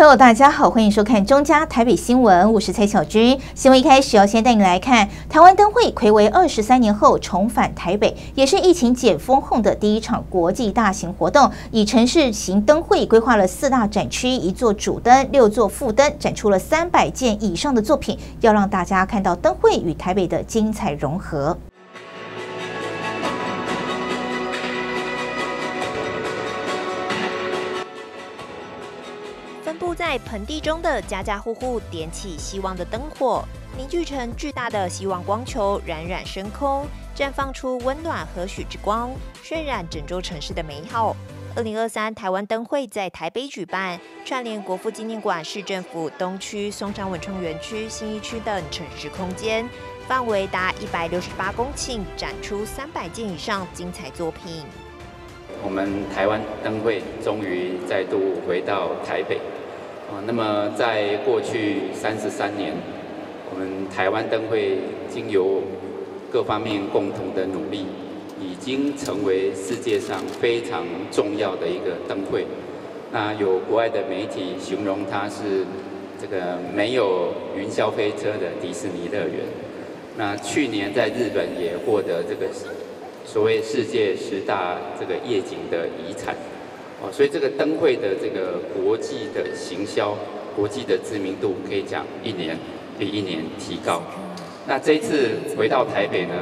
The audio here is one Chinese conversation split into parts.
朋友大家好，欢迎收看中嘉台北新闻，我是蔡小军。新闻一开始要先带你来看台湾灯会，暌违二十三年后重返台北，也是疫情解封后的第一场国际大型活动。以城市型灯会规划了四大展区，一座主灯，六座副灯，展出了三百件以上的作品，要让大家看到灯会与台北的精彩融合。在盆地中的家家户户点起希望的灯火，凝聚成巨大的希望光球，冉冉升空，绽放出温暖和煦之光，渲染整座城市的美好。二零二三台湾灯会在台北举办，串联国父纪念馆、市政府东区、松山文创园区、新一区等城市空间，范围达一百六十八公顷，展出三百件以上精彩作品。我们台湾灯会终于再度回到台北。啊，那么在过去三十三年，我们台湾灯会经由各方面共同的努力，已经成为世界上非常重要的一个灯会。那有国外的媒体形容它是这个没有云霄飞车的迪士尼乐园。那去年在日本也获得这个所谓世界十大这个夜景的遗产。哦，所以这个灯会的这个国际的行销、国际的知名度，可以讲一年比一年提高。那这一次回到台北呢，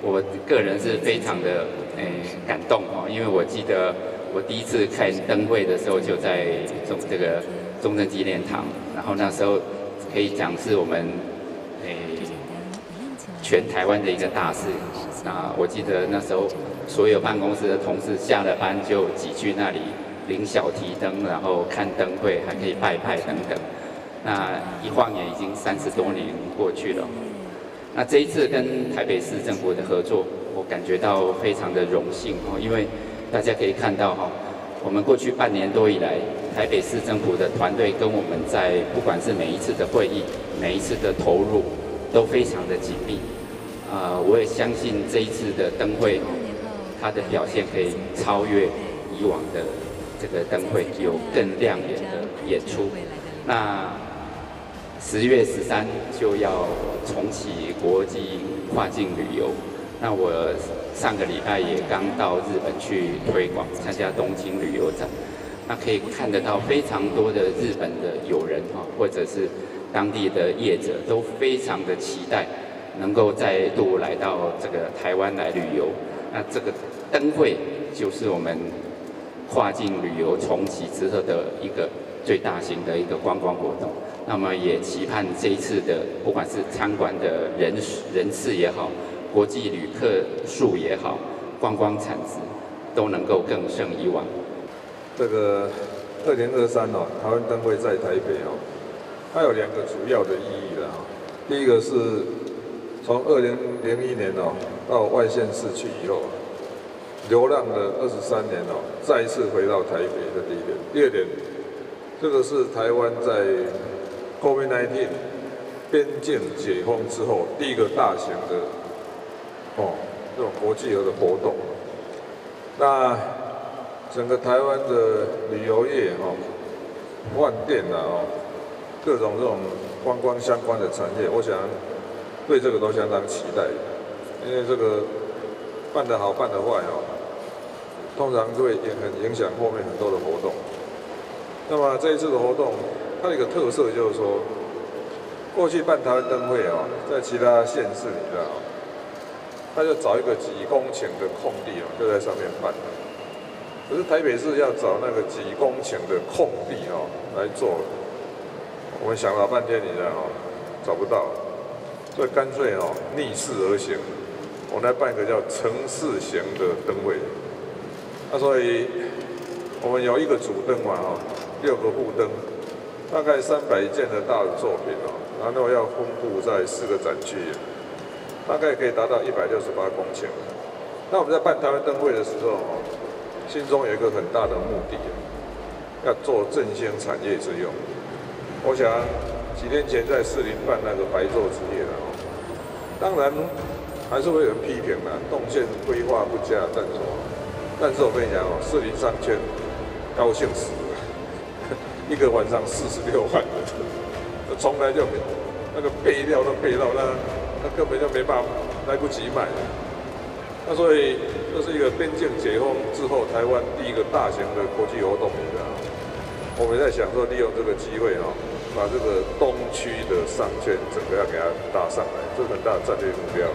我个人是非常的诶感动哦，因为我记得我第一次看灯会的时候就在中这个中正纪念堂，然后那时候可以讲是我们诶全台湾的一个大事。那我记得那时候。所有办公室的同事下了班就挤去那里领小提灯，然后看灯会，还可以拜拜等等。那一晃眼已经三十多年过去了。那这一次跟台北市政府的合作，我感觉到非常的荣幸哦，因为大家可以看到哈，我们过去半年多以来，台北市政府的团队跟我们在不管是每一次的会议，每一次的投入，都非常的紧密。啊，我也相信这一次的灯会。它的表现可以超越以往的这个灯会，有更亮眼的演出。那十月十三就要重启国际跨境旅游。那我上个礼拜也刚到日本去推广，参加东京旅游展。那可以看得到非常多的日本的友人哈，或者是当地的业者，都非常的期待能够再度来到这个台湾来旅游。那这个灯会就是我们跨境旅游重启之后的一个最大型的一个观光活动。那么也期盼这一次的不管是参观的人人次也好，国际旅客数也好，观光产值都能够更胜以往。这个二零二三哦，台湾灯会在台北哦，它有两个主要的意义了。第一个是从二零零一年哦。到外县市去以后，流浪了二十三年哦，再一次回到台北的第一点。第二点，这个是台湾在 COVID-19 边境解封之后第一个大型的哦这种国际游的活动。那整个台湾的旅游业哦，万店啊哦，各种这种观光相关的产业，我想对这个都相当期待。因为这个办得好，办得坏哦，通常会也很影响后面很多的活动。那么这一次的活动，它的一个特色就是说，过去办台湾灯会哦，在其他县市里的哦，他就找一个几公顷的空地哦，就在上面办。可是台北市要找那个几公顷的空地哦来做，我们想了半天，你知道哦，找不到，所以干脆哦逆势而行。我们来办一个叫城市型的灯会，那所以我们有一个主灯嘛，哈，六个副灯，大概三百件的大的作品哦，然后要分布在四个展区，大概可以达到一百六十八公顷。那我们在办台湾灯会的时候哦，心中有一个很大的目的，要做振兴产业之用。我想几天前在士林办那个白昼之夜了，当然。还是会有人批评的，动线规划不佳，但是，但是我跟你讲哦，士林商圈，高兴死了。一个晚上四十六万人，从来就没那个备料都备到那那根本就没办法来不及买。那所以这是一个边境解封之后台湾第一个大型的国际活动，我们在想说利用这个机会哦，把这个东区的商圈整个要给它搭上来，这是很大的战略目标。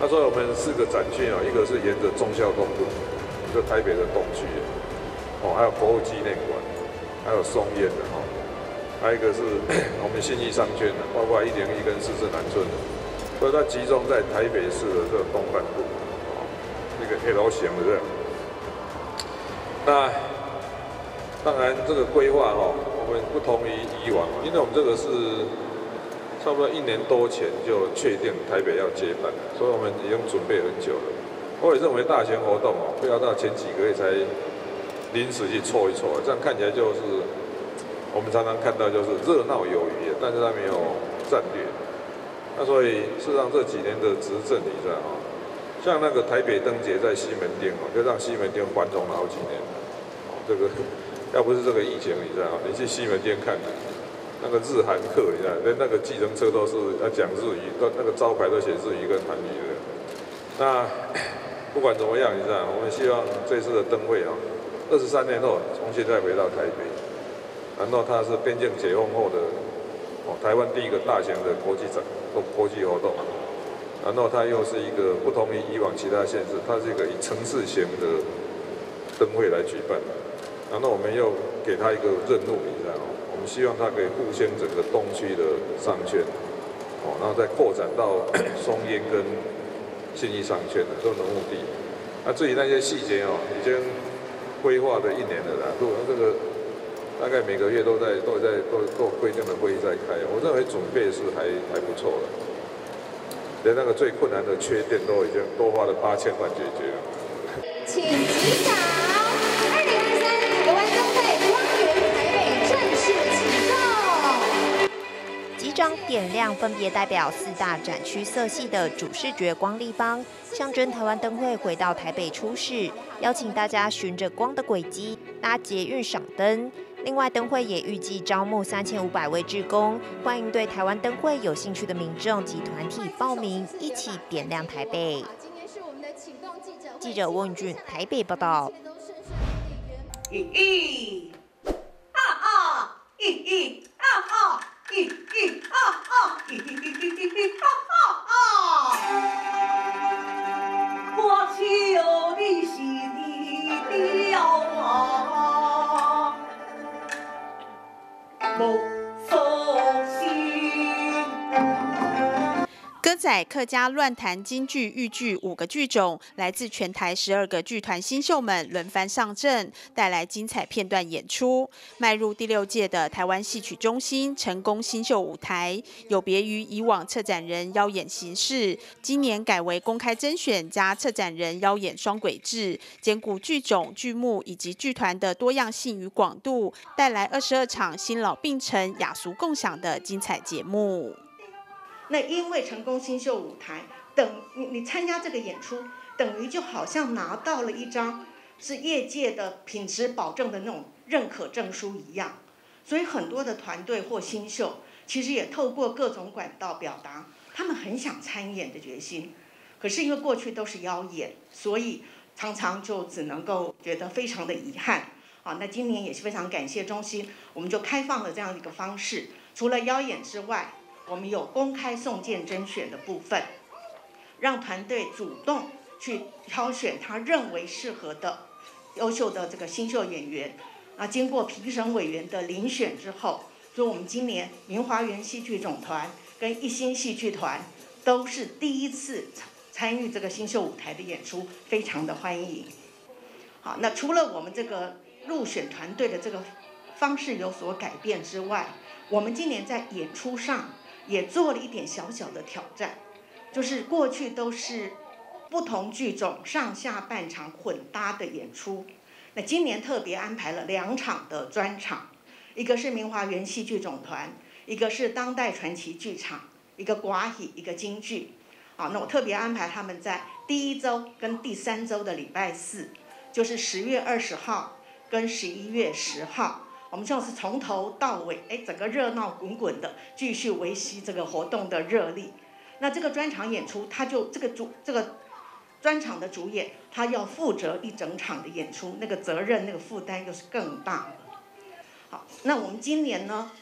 那所以我们四个展区啊，一个是沿着忠孝东路，就台北的东区，哦，还有国务纪念馆。还有松烟的哈，还有一个是 我们信义商圈的，包括一零一跟四四南村的，所以它集中在台北市的这个东半部，那个 L 型的这样。那当然这个规划哈，们不同于以往，因为我们这个是差不多一年多前就确定台北要接办，所以我们已经准备很久了。我也认为大型活动哦，不要到前几个月才。临时去凑一凑，这样看起来就是我们常常看到就是热闹有余，但是它没有战略。那所以事实上这几年的执政，你知道哈，像那个台北灯节在西门町哦，就让西门町繁荣了好几年。这个要不是这个疫情，你知道你去西门町看，那个日韩客，你知道，连那个计程车都是要讲日语，都那个招牌都写日语跟韩语的。那 不管怎么样，你知道，我们希望这次的灯会啊。二十三年后重新再回到台北，然后它是边境解封后的哦，台湾第一个大型的国际展、国国际活动，然后它又是一个不同于以往其他县市，它是一个以城市型的灯会来举办，然后我们又给他一个任务，你知道吗？我们希望他可以复兴整个东区的商圈，哦，然后再扩展到 松烟跟信义商圈的这种目的。那至于那些细节哦，已经。规划了一年了啦，如果这个大概每个月都在都在都都规定的会议在开，我认为准备是还还不错的，连那个最困难的缺点都已经多花了八千万解决了。请指导，动，几张点亮分别代表四大展区色系的主视觉光立方。象征台湾灯会回到台北出世，邀请大家循着光的轨迹搭捷运赏灯。另外，灯会也预计招募三千五百位志工，欢迎对台湾灯会有兴趣的民众及团体报名，一起点亮台北。记者记者翁俊台北报道。一一啊啊一一啊啊一一啊啊歌仔客家乱弹京剧豫剧五个剧种，来自全台十二个剧团新秀们轮番上阵，带来精彩片段演出。迈入第六届的台湾戏曲中心成功新秀舞台，有别于以往策展人邀演形式，今年改为公开甄选加策展人邀演双轨制，兼顾剧种、剧目以及剧团的多样性与广度，带来二十二场新老并成、雅俗共享的精彩节目。那因为成功新秀舞台，等你你参加这个演出，等于就好像拿到了一张是业界的品质保证的那种认可证书一样，所以很多的团队或新秀，其实也透过各种管道表达他们很想参演的决心，可是因为过去都是邀演，所以常常就只能够觉得非常的遗憾。好，那今年也是非常感谢中心，我们就开放了这样一个方式，除了邀演之外。我们有公开送件甄选的部分，让团队主动去挑选他认为适合的优秀的这个新秀演员。啊，经过评审委员的遴选之后，所以我们今年明华园戏剧总团跟一心戏剧团都是第一次参参与这个新秀舞台的演出，非常的欢迎。好，那除了我们这个入选团队的这个方式有所改变之外，我们今年在演出上。也做了一点小小的挑战，就是过去都是不同剧种上下半场混搭的演出，那今年特别安排了两场的专场，一个是明华园戏剧总团，一个是当代传奇剧场，一个寡喜，一个京剧。好，那我特别安排他们在第一周跟第三周的礼拜四，就是十月二十号跟十一月十号，我们就是从头到尾，哎，整个热闹滚滚的，继续维系这个活动的热力。那这个专场演出，他就这个主这个专场的主演，他要负责一整场的演出，那个责任那个负担又是更大了。好，那我们今年呢，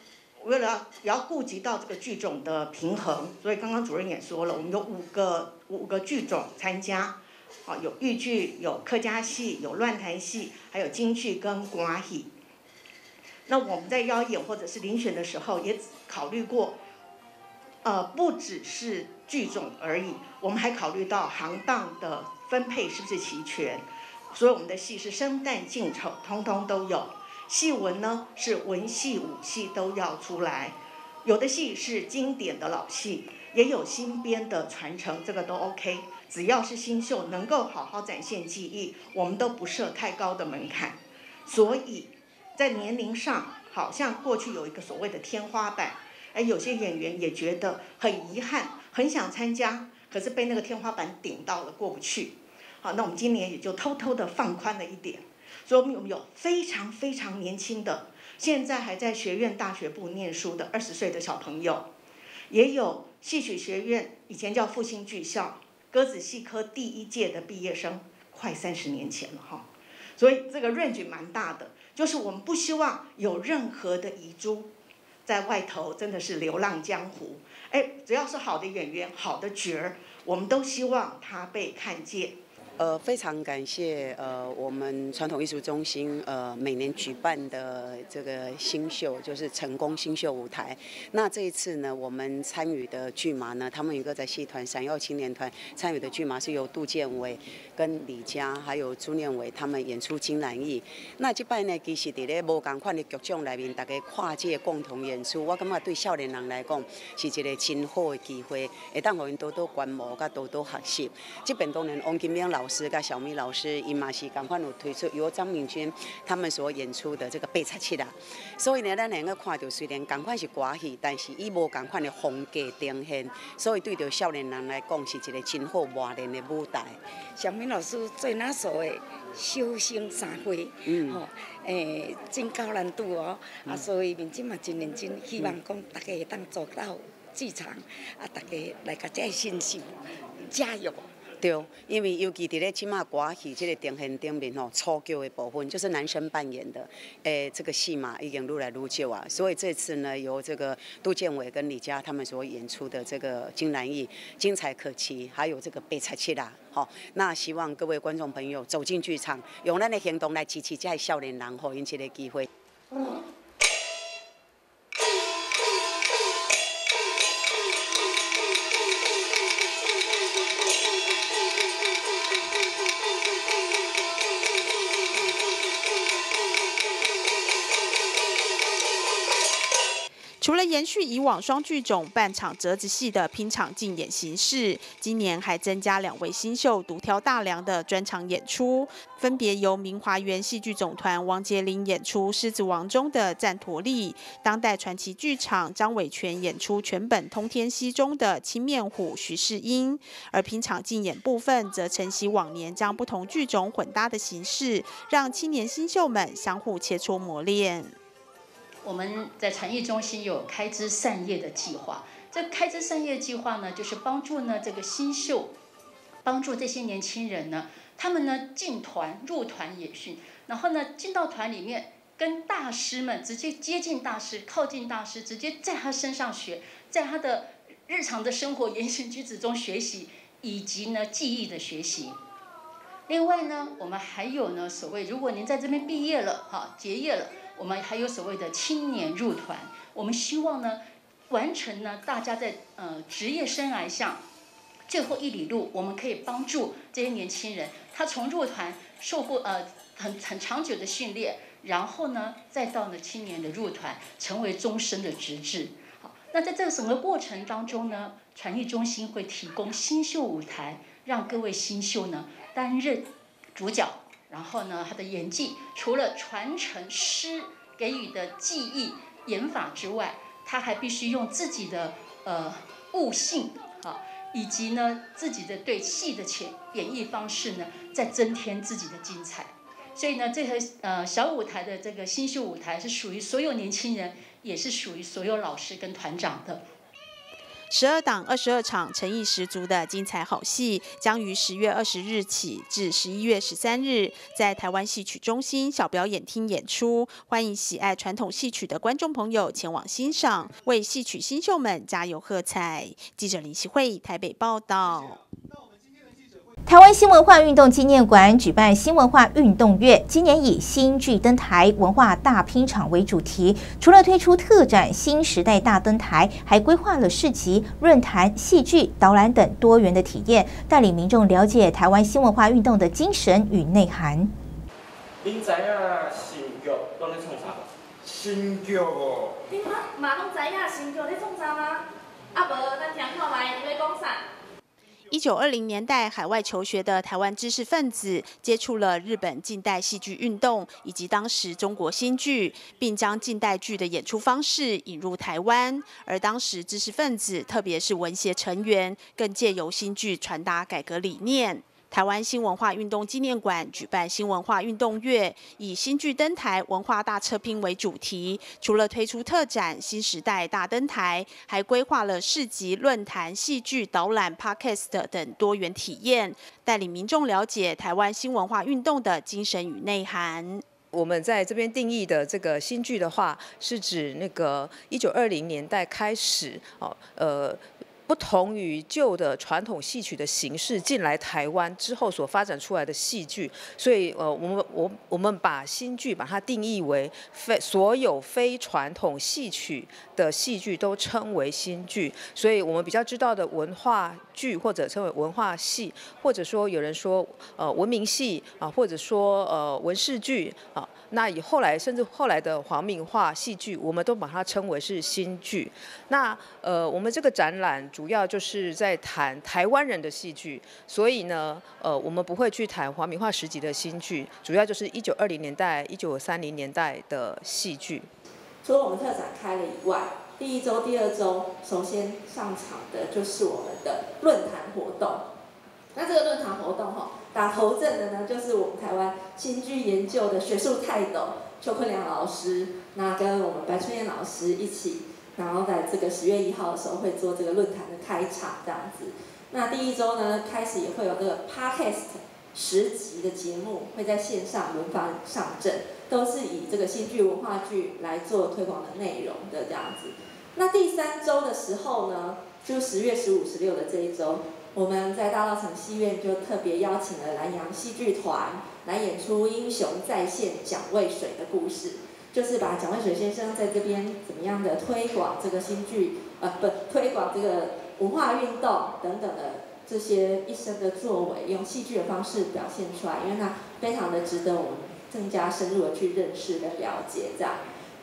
为了也要顾及到这个剧种的平衡，所以刚刚主任也说了，我们有五个五个剧种参加，啊，有豫剧，有客家戏，有乱弹戏，还有京剧跟瓜戏。那我们在邀演或者是遴选的时候，也考虑过，呃，不只是剧种而已，我们还考虑到行当的分配是不是齐全，所以我们的戏是生旦净丑通通都有，戏文呢是文戏武戏都要出来，有的戏是经典的老戏，也有新编的传承，这个都 OK，只要是新秀能够好好展现技艺，我们都不设太高的门槛，所以。在年龄上，好像过去有一个所谓的天花板，哎，有些演员也觉得很遗憾，很想参加，可是被那个天花板顶到了，过不去。好，那我们今年也就偷偷的放宽了一点，所以我们有有非常非常年轻的，现在还在学院大学部念书的二十岁的小朋友，也有戏曲学院以前叫复兴剧校鸽子戏科第一届的毕业生，快三十年前了哈，所以这个 range 蛮大的。就是我们不希望有任何的遗珠，在外头真的是流浪江湖。哎，只要是好的演员、好的角儿，我们都希望他被看见。呃，非常感谢呃我们传统艺术中心呃每年举办的这个新秀，就是成功新秀舞台。那这一次呢，我们参与的剧码呢，他们有个在戏团闪耀青年团参与的剧码是由杜建伟跟李佳还有朱念伟他们演出《金兰艺》。那这摆呢，其实伫咧无共款的剧种里面，大家跨界共同演出，我感觉对少年人来讲是一个真好的机会，会当互因多多观摩，甲多多学习。这边当然王金明老。师跟小咪老师，因嘛是赶快有推出由张敏君他们所演出的这个被拆七啦。所以呢，咱两个看到虽然赶快是歌戏，但是伊无赶快的风格呈现，所以对着少年人来讲是一个真好磨练的舞台。小明老师最那所谓修行三回，嗯，吼，诶，真高难度哦，啊，所以民警嘛真认真，希望讲大家会当做到剧场，啊，大家来个再信心，加油。对，因为尤其伫咧即马歌戏即个电影顶面吼，初级的部分就是男生扮演的，诶，这个戏码已经愈来愈少啊。所以这次呢，由这个杜建伟跟李佳他们所演出的这个《金兰义》，精彩可期，还有这个《被拆七啦，吼。那希望各位观众朋友走进剧场，用咱的行动来支持这些少年人，吼，因这个机会。延续以往双剧种半场折子戏的拼场竞演形式，今年还增加两位新秀独挑大梁的专场演出，分别由明华园戏剧总团王杰林演出《狮子王》中的战陀利，当代传奇剧场张伟全演出全本通天溪中的青面虎徐世英，而拼场竞演部分则承袭往年将不同剧种混搭的形式，让青年新秀们相互切磋磨练。我们在传艺中心有开枝散叶的计划。这开枝散叶计划呢，就是帮助呢这个新秀，帮助这些年轻人呢，他们呢进团入团演训，然后呢进到团里面，跟大师们直接接近大师，靠近大师，直接在他身上学，在他的日常的生活言行举止中学习，以及呢技艺的学习。另外呢，我们还有呢所谓，如果您在这边毕业了，哈结业了。我们还有所谓的青年入团，我们希望呢，完成呢大家在呃职业生涯上最后一里路，我们可以帮助这些年轻人，他从入团受过呃很很长久的训练，然后呢再到呢青年的入团，成为终身的职志。好，那在这个整个过程当中呢，传艺中心会提供新秀舞台，让各位新秀呢担任主角。然后呢，他的演技除了传承师给予的技艺演法之外，他还必须用自己的呃悟性啊，以及呢自己的对戏的前演绎方式呢，再增添自己的精彩。所以呢，这个呃小舞台的这个新秀舞台是属于所有年轻人，也是属于所有老师跟团长的。十二档二十二场诚意十足的精彩好戏，将于十月二十日起至十一月十三日，在台湾戏曲中心小表演厅演出。欢迎喜爱传统戏曲的观众朋友前往欣赏，为戏曲新秀们加油喝彩。记者林希慧台北报道。台湾新文化运动纪念馆举办新文化运动月，今年以新剧登台、文化大拼场为主题。除了推出特展“新时代大登台”，还规划了市集、论坛、戏剧导览等多元的体验，带领民众了解台湾新文化运动的精神与内涵。您知影新剧拢在创啥？新剧哦。你嘛嘛拢知影新剧在创啥吗？啊无，咱听看卖，你要讲啥？一九二零年代，海外求学的台湾知识分子接触了日本近代戏剧运动以及当时中国新剧，并将近代剧的演出方式引入台湾。而当时知识分子，特别是文协成员，更借由新剧传达改革理念。台湾新文化运动纪念馆举办新文化运动月，以新剧登台、文化大撤拼为主题。除了推出特展《新时代大登台》，还规划了市集、论坛、戏剧导览、Podcast 等多元体验，带领民众了解台湾新文化运动的精神与内涵。我们在这边定义的这个新剧的话，是指那个一九二零年代开始哦，呃。不同于旧的传统戏曲的形式进来台湾之后所发展出来的戏剧，所以呃，我们我我们把新剧把它定义为非所有非传统戏曲的戏剧都称为新剧，所以我们比较知道的文化剧或者称为文化戏，或者说有人说呃文明戏啊，或者说呃文事剧啊。那以后来甚至后来的黄明化戏剧，我们都把它称为是新剧。那呃，我们这个展览主要就是在谈台湾人的戏剧，所以呢，呃，我们不会去谈黄明化时期的新剧，主要就是一九二零年代、一九三零年代的戏剧。除了我们特展开了以外，第一周、第二周，首先上场的就是我们的论坛活动。那这个论坛活动哈。打头阵的呢，就是我们台湾新剧研究的学术泰斗邱坤良老师，那跟我们白春燕老师一起，然后在这个十月一号的时候会做这个论坛的开场这样子。那第一周呢，开始也会有这个 podcast 十集的节目会在线上轮番上阵，都是以这个新剧文化剧来做推广的内容的这样子。那第三周的时候呢，就十月十五、十六的这一周。我们在大稻城戏院就特别邀请了南洋戏剧团来演出《英雄再现蒋渭水》的故事，就是把蒋渭水先生在这边怎么样的推广这个新剧，呃，不，推广这个文化运动等等的这些一生的作为，用戏剧的方式表现出来，因为它非常的值得我们更加深入的去认识跟了解。这样，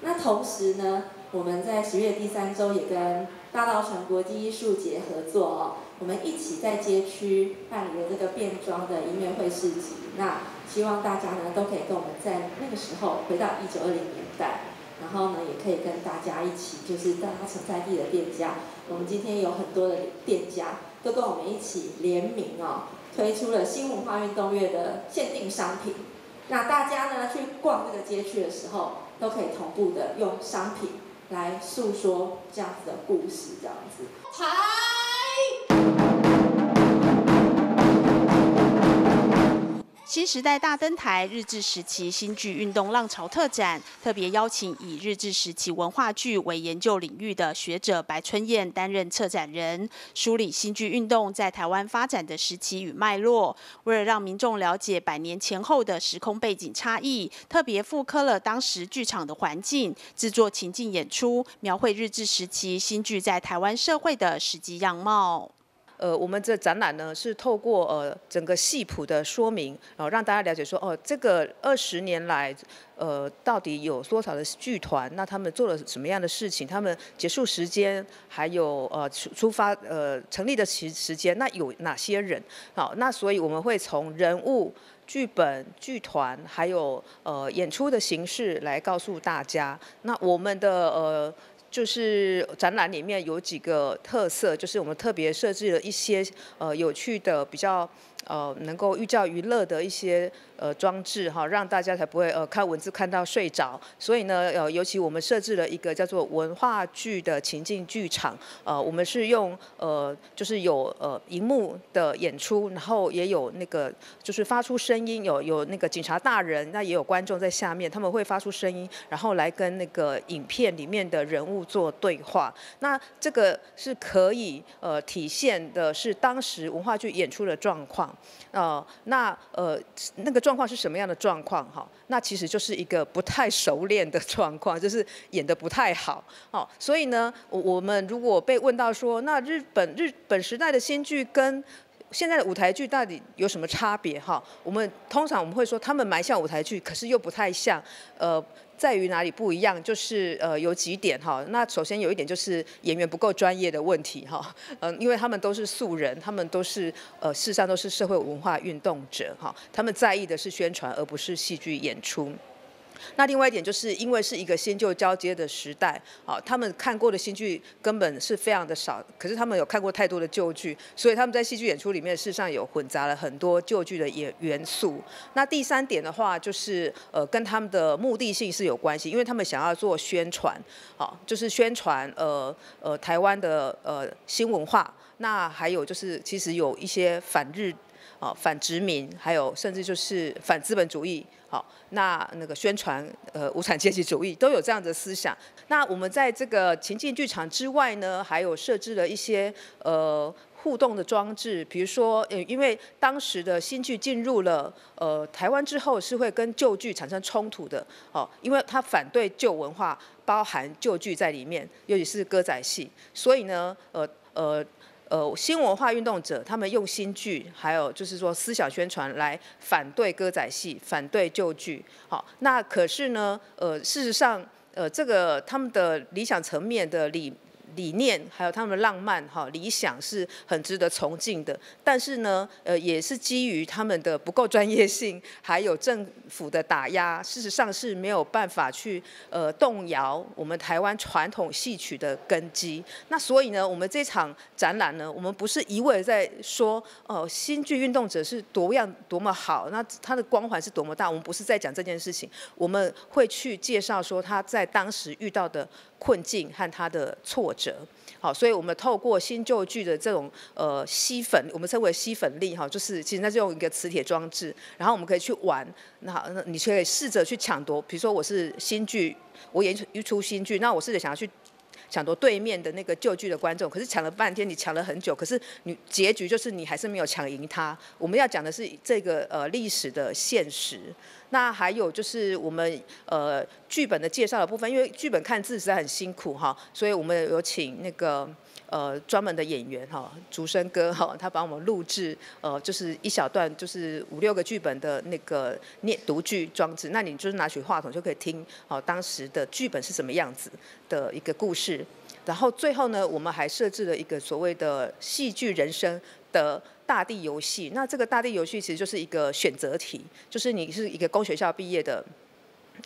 那同时呢，我们在十月第三周也跟大稻城国际艺术节合作哦。我们一起在街区办理了这个变装的音乐会市集，那希望大家呢都可以跟我们在那个时候回到一九二零年代，然后呢也可以跟大家一起，就是大家存在地的店家，我们今天有很多的店家都跟我们一起联名哦，推出了新文化运动月的限定商品，那大家呢去逛这个街区的时候，都可以同步的用商品来诉说这样子的故事，这样子好。新时代大登台日治时期新剧运动浪潮特展，特别邀请以日治时期文化剧为研究领域的学者白春燕担任策展人，梳理新剧运动在台湾发展的时期与脉络。为了让民众了解百年前后的时空背景差异，特别复刻了当时剧场的环境，制作情境演出，描绘日治时期新剧在台湾社会的实际样貌。呃，我们这展览呢是透过呃整个戏谱的说明，然后让大家了解说，哦，这个二十年来，呃，到底有多少的剧团？那他们做了什么样的事情？他们结束时间，还有呃出出发呃成立的时时间，那有哪些人？好，那所以我们会从人物、剧本、剧团，还有呃演出的形式来告诉大家。那我们的呃。就是展览里面有几个特色，就是我们特别设置了一些呃有趣的、比较呃能够寓教于乐的一些呃装置哈，让大家才不会呃看文字看到睡着。所以呢，呃，尤其我们设置了一个叫做文化剧的情境剧场，呃，我们是用呃就是有呃荧幕的演出，然后也有那个就是发出声音，有有那个警察大人，那也有观众在下面，他们会发出声音，然后来跟那个影片里面的人物做对话。那这个是可以呃体现的是当时文化剧演出的状况，呃，那呃那个状况是什么样的状况哈？那其实就是一个不太熟练的状况，就是演的不太好，哦，所以呢，我我们如果被问到说，那日本日本时代的新剧跟现在的舞台剧到底有什么差别哈？我们通常我们会说他们蛮像舞台剧，可是又不太像，呃。在于哪里不一样？就是呃有几点哈。那首先有一点就是演员不够专业的问题哈。嗯，因为他们都是素人，他们都是呃事实上都是社会文化运动者哈。他们在意的是宣传，而不是戏剧演出。那另外一点就是因为是一个新旧交接的时代，啊，他们看过的新剧根本是非常的少，可是他们有看过太多的旧剧，所以他们在戏剧演出里面事实上有混杂了很多旧剧的元元素。那第三点的话，就是呃跟他们的目的性是有关系，因为他们想要做宣传，好，就是宣传呃呃台湾的呃新文化。那还有就是其实有一些反日。哦，反殖民，还有甚至就是反资本主义，那那个宣传呃无产阶级主义都有这样的思想。那我们在这个情境剧场之外呢，还有设置了一些呃互动的装置，比如说呃，因为当时的新剧进入了呃台湾之后，是会跟旧剧产生冲突的，哦，因为它反对旧文化，包含旧剧在里面，尤其是歌仔戏，所以呢，呃呃。呃，新文化运动者他们用新剧，还有就是说思想宣传来反对歌仔戏，反对旧剧。好，那可是呢，呃，事实上，呃，这个他们的理想层面的理。理念还有他们的浪漫哈理想是很值得崇敬的，但是呢，呃，也是基于他们的不够专业性，还有政府的打压，事实上是没有办法去呃动摇我们台湾传统戏曲的根基。那所以呢，我们这场展览呢，我们不是一味在说哦新剧运动者是多样多么好，那他的光环是多么大，我们不是在讲这件事情，我们会去介绍说他在当时遇到的。困境和他的挫折，好，所以我们透过新旧剧的这种呃吸粉，我们称为吸粉力哈，就是其实那是用一个磁铁装置，然后我们可以去玩，那那你可以试着去抢夺，比如说我是新剧，我演一出新剧，那我试着想要去。抢夺对面的那个旧剧的观众，可是抢了半天，你抢了很久，可是你结局就是你还是没有抢赢他。我们要讲的是这个呃历史的现实。那还有就是我们呃剧本的介绍的部分，因为剧本看字实在很辛苦哈，所以我们有请那个。呃，专门的演员哈，竹生哥哈，他帮我们录制，呃，就是一小段，就是五六个剧本的那个念读剧装置。那你就是拿起话筒就可以听，哦，当时的剧本是什么样子的一个故事。然后最后呢，我们还设置了一个所谓的戏剧人生的大地游戏。那这个大地游戏其实就是一个选择题，就是你是一个工学校毕业的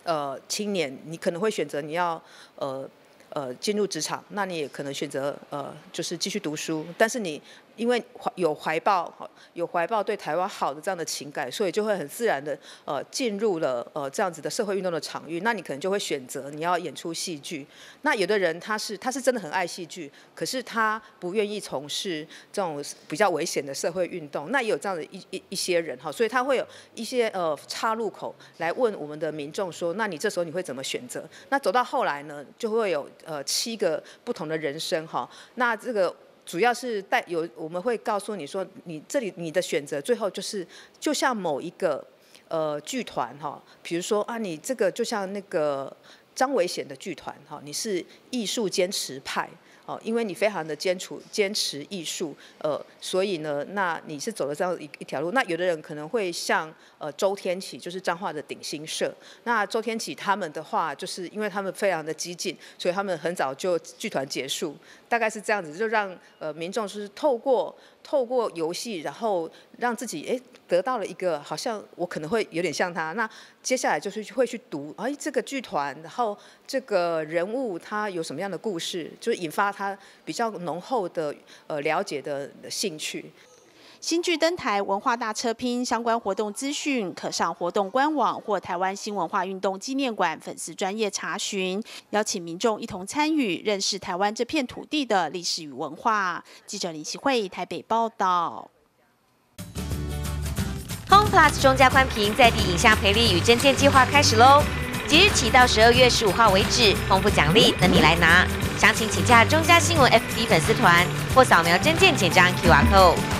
呃青年，你可能会选择你要呃。呃，进入职场，那你也可能选择呃，就是继续读书，但是你。因为怀有怀抱有怀抱对台湾好的这样的情感，所以就会很自然的呃进入了呃这样子的社会运动的场域。那你可能就会选择你要演出戏剧。那有的人他是他是真的很爱戏剧，可是他不愿意从事这种比较危险的社会运动。那也有这样的一一一些人哈，所以他会有一些呃岔路口来问我们的民众说：那你这时候你会怎么选择？那走到后来呢，就会有呃七个不同的人生哈。那这个。主要是带有，我们会告诉你说，你这里你的选择最后就是就像某一个呃剧团哈，比如说啊，你这个就像那个张伟显的剧团哈，你是艺术坚持派。哦，因为你非常的坚持坚持艺术，呃，所以呢，那你是走了这样一一条路。那有的人可能会像呃周天启，就是彰化的鼎新社。那周天启他们的话，就是因为他们非常的激进，所以他们很早就剧团结束，大概是这样子，就让呃民众是透过。透过游戏，然后让自己哎得到了一个好像我可能会有点像他。那接下来就是会去读哎这个剧团，然后这个人物他有什么样的故事，就引发他比较浓厚的呃了解的兴趣。新剧登台文化大车拼相关活动资讯，可上活动官网或台湾新文化运动纪念馆粉丝专业查询，邀请民众一同参与，认识台湾这片土地的历史与文化。记者林奇慧台北报道。Home Plus 中加宽屏在地影像培利与证件计划开始喽！即日起到十二月十五号为止，丰富奖励等你来拿。详情请洽中加新闻 FB 粉丝团或扫描证件简章 QR code。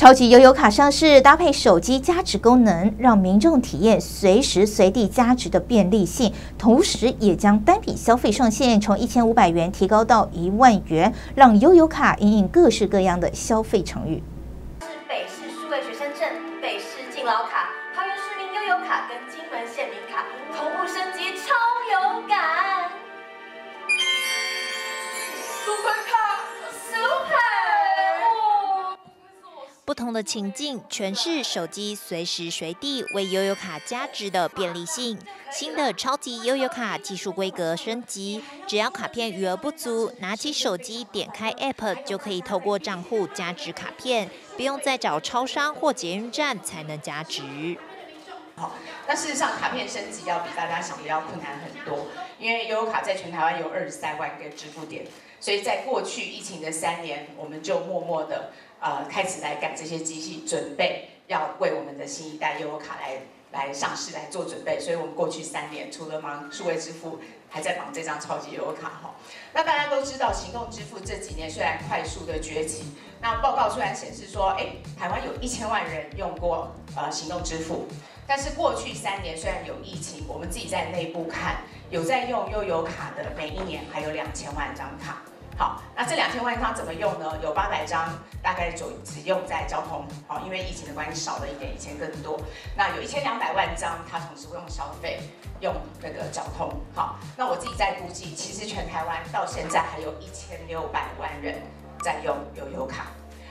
超级悠游卡上市，搭配手机加值功能，让民众体验随时随地加值的便利性，同时也将单笔消费上限从一千五百元提高到一万元，让悠游卡引领各式各样的消费场域。不同的情境诠释手机随时随地为悠游卡加值的便利性。新的超级悠游卡技术规格升级，只要卡片余额不足，拿起手机点开 App 就可以透过账户加值卡片，不用再找超商或捷运站才能加值。好，那事实上卡片升级要比大家想的要困难很多，因为悠游卡在全台湾有二十三万个支付点，所以在过去疫情的三年，我们就默默的。呃，开始来赶这些机器，准备要为我们的新一代悠游卡来来上市来做准备。所以，我们过去三年除了忙数位支付，还在忙这张超级悠游卡哈。那大家都知道，行动支付这几年虽然快速的崛起，那报告虽然显示说，哎，台湾有一千万人用过呃行动支付，但是过去三年虽然有疫情，我们自己在内部看，有在用悠游卡的每一年还有两千万张卡。好，那这两千万张怎么用呢？有八百张，大概就只用在交通，好，因为疫情的关系少了一点，以前更多。那有一千两百万张，它同时会用消费，用那个交通。好，那我自己在估计，其实全台湾到现在还有一千六百万人在用悠游卡，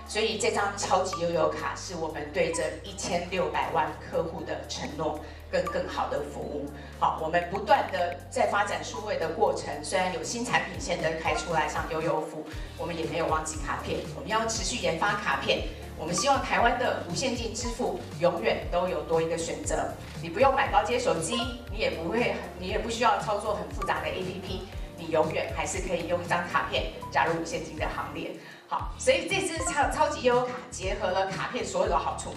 所以这张超级悠游卡是我们对这一千六百万客户的承诺。更更好的服务，好，我们不断的在发展数位的过程，虽然有新产品现在开出来，像悠悠付，我们也没有忘记卡片，我们要持续研发卡片，我们希望台湾的无现金支付永远都有多一个选择，你不用买高阶手机，你也不会，你也不需要操作很复杂的 APP，你永远还是可以用一张卡片加入无现金的行列，好，所以这支超超级悠游卡结合了卡片所有的好处，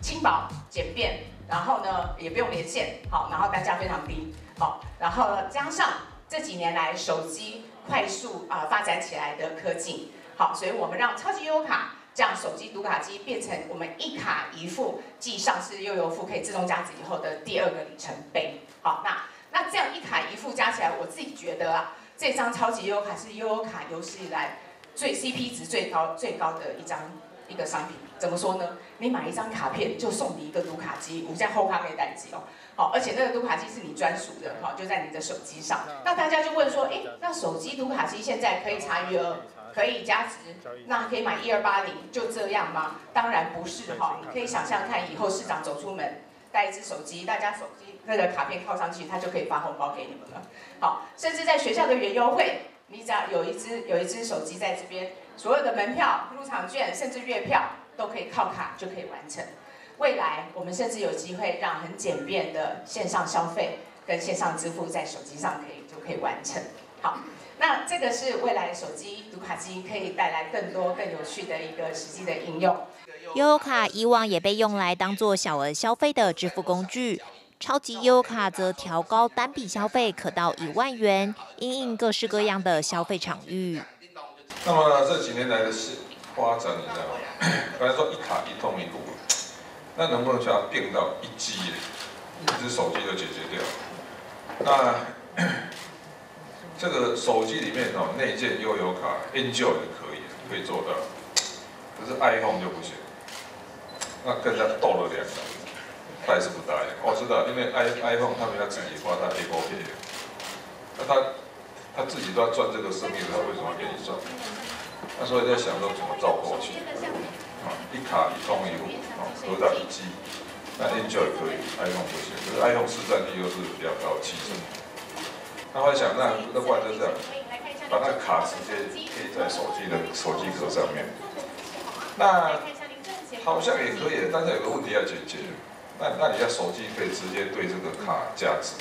轻薄简便。然后呢，也不用连线，好，然后单价非常低，好，然后呢加上这几年来手机快速啊发展起来的科技，好，所以我们让超级悠游卡这样手机读卡机变成我们一卡一付，继上市悠游付可以自动加值以后的第二个里程碑，好，那那这样一卡一付加起来，我自己觉得啊，这张超级悠游卡是悠游卡有史以来最 CP 值最高最高的一张一个商品。怎么说呢？你买一张卡片就送你一个读卡机，无价后卡可以带机哦。好，而且那个读卡机是你专属的，哈，就在你的手机上。那大家就问说，哎，那手机读卡机现在可以查余额，可以加值，那可以买一二八零，就这样吗？当然不是哈。你可以想象看，以后市长走出门带一只手机，大家手机那个卡片靠上去，他就可以发红包给你们了。好，甚至在学校的园优惠，你只要有一只有一只手机在这边，所有的门票、入场券，甚至月票。都可以靠卡就可以完成，未来我们甚至有机会让很简便的线上消费跟线上支付在手机上可以就可以完成。好，那这个是未来手机读卡机可以带来更多更有趣的一个实际的应用。悠游卡以往也被用来当做小额消费的支付工具，超级悠游卡则调高单笔消费可到一万元，因应各式各样的消费场域。那么这几年来的是发展，你知道吗？本来说一卡一通一路，那能不能把它变到一机，一只手机就解决掉？那 这个手机里面哦，内建悠游卡，Enjoy 也可以，可以做到，可是 iPhone 就不行。那跟人家斗了两个，他还是不答应。我知道，因为 i iPhone 他们要自己花他 Apple Pay，那他他自己都要赚这个生意，他为什么要给你赚？那所以在想说怎么造过去，啊，一卡一通一户，啊，合到一机，那 Enjoy 可以，iPhone 不行，可是 iPhone 市占率又是比较高，七成。那我想，那那不然就这样，把那卡直接贴在手机的手机壳上面，那。好像也可以，但是有个问题要解决。那那你要手机可以直接对这个卡价值。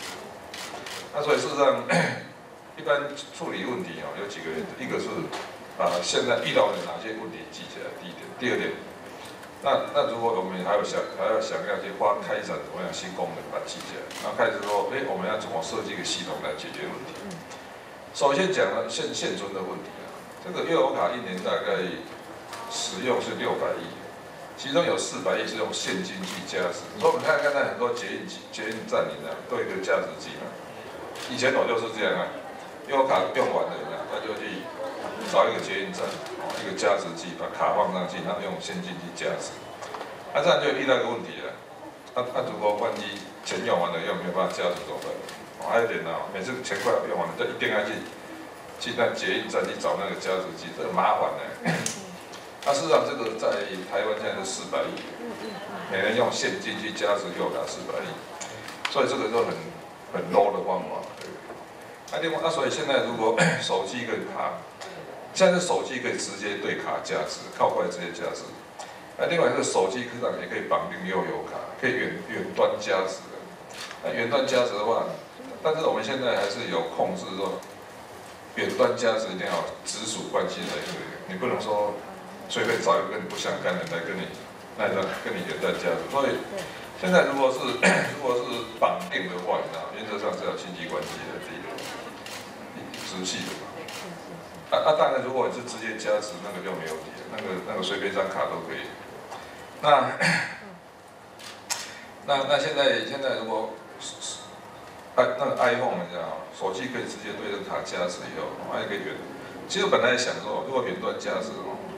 那所以事实上，一般处理问题哦，有几个原则。一个是啊，现在遇到的哪些问题记起来，第一点。第二点，那那如果我们还有想还要想要去花开展怎么样新功能把它记起来，然后开始说，哎，我们要怎么设计一个系统来解决问题？首先讲了现现存的问题啊，这个悠游卡一年大概使用是六百亿。其中有四百亿是用现金去加值，所以我们看看那很多捷运捷运站里面都有一个加值机嘛。以前我就是这样啊，悠游卡用完了，那就去找一个捷运站，一个加值机，把卡放上去，然后用现金去加值。那这样就遇到一个问题了，那那如果万一钱用完了又没有办法加值怎么办？还有一点呢，每次钱快要用完了，就一定要去去那捷运站去找那个加值机，这麻烦呢。那事实上，这个在台湾现在是四百亿，每人用现金去加值又达四百亿，所以这个就很很 low 的方法。那另外，那所以现在如果 手机跟卡，现在手机可以直接对卡加值，靠过来直接加值。那另外这个手机上也可以绑定悠游卡，可以远远端加值。那远端加值的话，但是我们现在还是有控制说，远端加值一定要直属关系才可以，你不能说。随便找一个跟你不相干的来跟你，那段跟你远端加值。所以现在如果是 如果是绑定的话，你知道，原则上是要经济关系的这个直系的嘛。啊啊，当然如果你是直接加值，那个就没有问题，那个那个随便一张卡都可以。那那那现在现在如果，i 那个 iPhone 你知道，手机可以直接对着卡加值以后，我还可以远。其实本来想说，如果远端加值。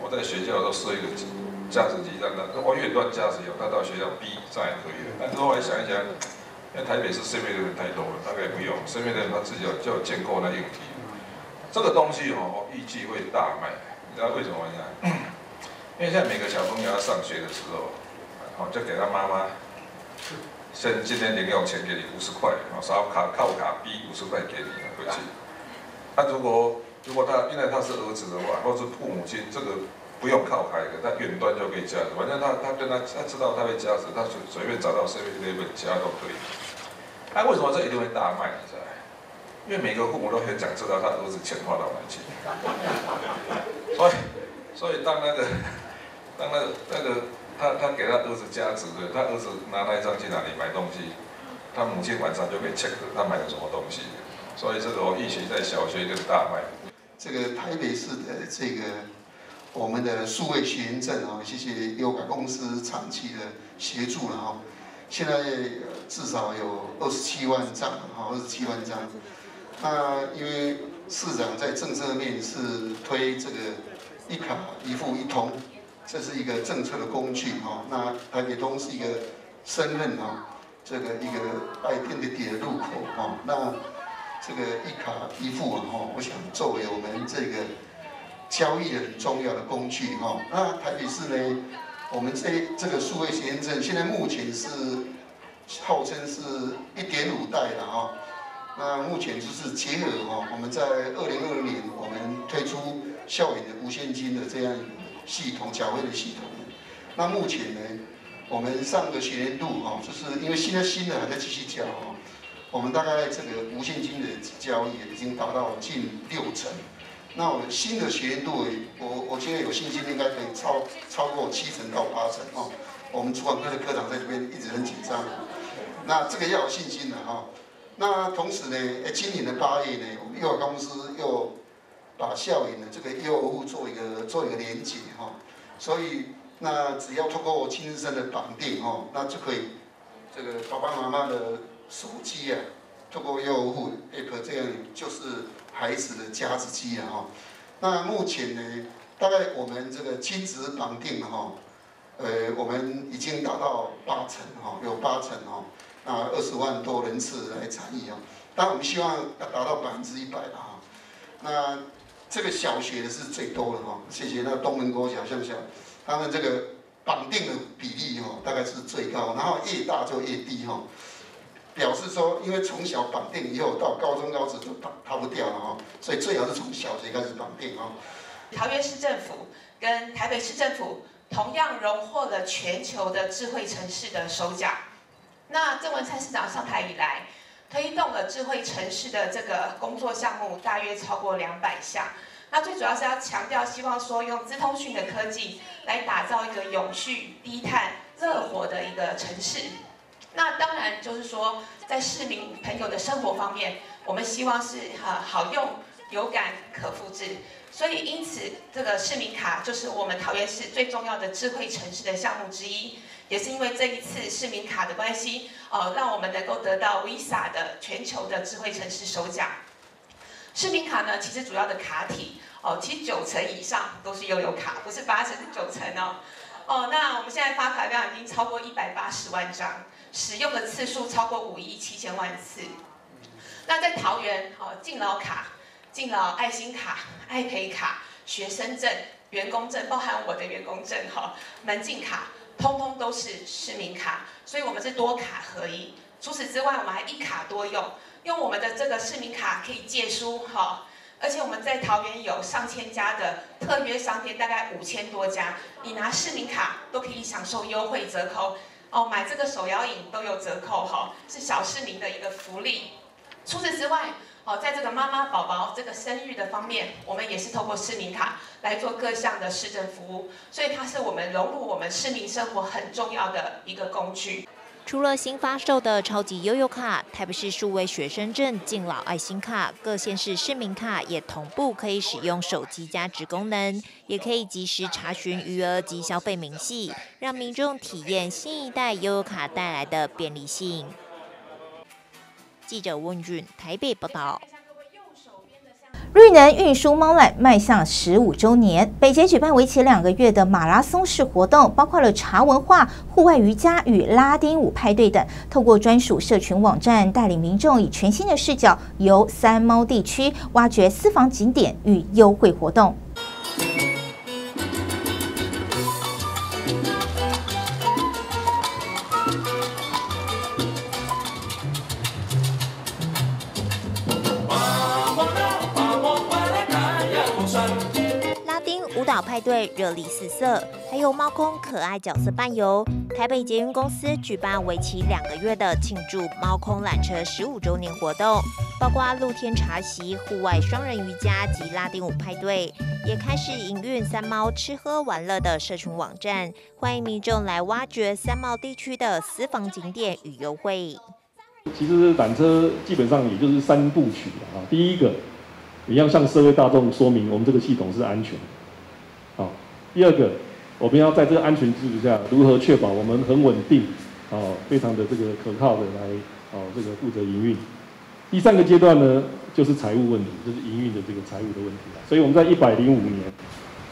我在学校都设一个价值机，让他我远端价值有，他到学校 B 站也可以。但是后来想一想，因为台北市身边的人太多了，大概不用。身边的人他自己要就要建构那硬体。这个东西哦，预计会大卖。你知道为什么吗？因为现在每个小朋友要上学的时候，好就给他妈妈，先今天零用钱给你五十块，然后刷卡靠卡 B 五十块给你回去。他如果如果他因为他是儿子的话，或是父母亲，这个不用靠开的，他远端就可以加值。反正他他跟他他知道他会加值，他随随便找到随便那本加都可以。那为什么这一定会大卖？因为每个父母都很想知道他儿子钱花到哪去。所以所以当那个当那个那个他他给他儿子加值的，他儿子拿那一张去哪里买东西，他母亲晚上就可以 check 他买了什么东西。所以这个我预期在小学就大卖。这个台北市的这个我们的数位学员证啊，谢谢优卡公司长期的协助了哈。现在至少有二十七万张哈，二十七万张。那因为市长在政策面是推这个一卡一付一通，这是一个政策的工具哈。那台北通是一个身份哈，这个一个爱店的点入口哈。那这个一卡一付啊，哈，我想作为我们这个交易的很重要的工具哈。那台北市呢，我们这这个数位学生证现在目前是号称是一点五代的哈。那目前就是结合哈，我们在二零二零年我们推出校园的无现金的这样系统缴费的系统。那目前呢，我们上个学年度哦，就是因为现在新的还在继续交哦，我们大概这个无现金的交易已经达到近六成。那我们新的学年度，我我觉得有信心应该可以超超过七成到八成哦。我们主管科的科长在这边一直很紧张，那这个要有信心的哈。那同时呢，今年的八月呢，我们幼儿公司又把校园的这个幼儿户做一个做一个连接哈，所以那只要通过亲身的绑定哈，那就可以这个爸爸妈妈的手机啊，通过幼儿户 app 这样就是孩子的家子机啊哈。那目前呢，大概我们这个亲子绑定哈，呃，我们已经达到八成哈，有八成哈。啊，二十万多人次来参与哦！当然，我们希望要达到百分之一百的哈。那这个小学的是最多的哈，谢谢那东门国小、像小，他们这个绑定的比例哈，大概是最高，然后越大就越低哈。表示说，因为从小绑定以后，到高中、高职就逃逃不掉了哈，所以最好是从小学开始绑定哈。桃园市政府跟台北市政府同样荣获了全球的智慧城市的首奖。那郑文灿市长上台以来，推动了智慧城市的这个工作项目大约超过两百项。那最主要是要强调，希望说用资通讯的科技来打造一个永续、低碳、热活的一个城市。那当然就是说，在市民朋友的生活方面，我们希望是哈好用、有感、可复制。所以因此，这个市民卡就是我们桃园市最重要的智慧城市的项目之一。也是因为这一次市民卡的关系，呃，让我们能够得到 Visa 的全球的智慧城市首奖。市民卡呢，其实主要的卡体，哦，其实九成以上都是悠游卡，不是八成是九成哦。哦，那我们现在发卡量已经超过一百八十万张，使用的次数超过五亿七千万次。那在桃园，哦，敬老卡、敬老爱心卡、爱培卡、学生证、员工证，包含我的员工证，哈，门禁卡。通通都是市民卡，所以我们是多卡合一。除此之外，我们还一卡多用，用我们的这个市民卡可以借书哈，而且我们在桃园有上千家的特约商店，大概五千多家，你拿市民卡都可以享受优惠折扣哦，买这个手摇饮都有折扣哈，是小市民的一个福利。除此之外，哦，在这个妈妈宝宝这个生育的方面，我们也是透过市民卡来做各项的市政服务，所以它是我们融入我们市民生活很重要的一个工具。除了新发售的超级悠悠卡、台北市数位学生证、敬老爱心卡，各县市市民卡也同步可以使用手机加值功能，也可以及时查询余额及消费明细，让民众体验新一代悠悠卡带来的便利性。记者温俊台北报道。绿能运输猫缆迈向十五周年，北捷举办为期两个月的马拉松式活动，包括了茶文化、户外瑜伽与拉丁舞派对等。透过专属社群网站，带领民众以全新的视角，游三猫地区，挖掘私房景点与优惠活动。舞蹈派对热力四射，还有猫空可爱角色伴游。台北捷运公司举办为期两个月的庆祝猫空缆车十五周年活动，包括露天茶席、户外双人瑜伽及拉丁舞派对，也开始营运三猫吃喝玩乐的社群网站，欢迎民众来挖掘三猫地区的私房景点与优惠。其实缆车基本上也就是三部曲啊，第一个，你要向社会大众说明我们这个系统是安全。的，第二个，我们要在这个安全基础下，如何确保我们很稳定，哦，非常的这个可靠的来，哦，这个负责营运。第三个阶段呢，就是财务问题，就是营运的这个财务的问题了。所以我们在一百零五年，